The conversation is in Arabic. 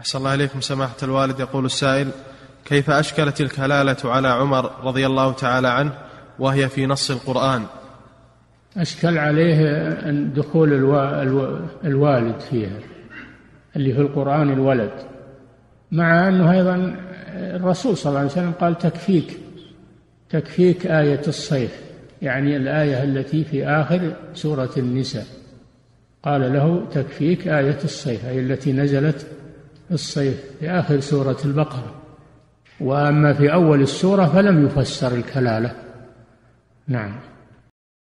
أحسن الله إليكم. سماحة الوالد يقول السائل كيف أشكلت الكلالة على عمر رضي الله تعالى عنه وهي في نص القرآن؟ أشكل عليه دخول ألو... ألو... الوالد فيها اللي في القرآن الولد مع أنه أيضا الرسول صلى الله عليه وسلم قال تكفيك تكفيك آية الصيف يعني الآية التي في آخر سورة النساء قال له تكفيك آية الصيف أي التي نزلت الصيف في آخر سورة البقرة. وأما في أول السورة فلم يفسر الكلالة. نعم.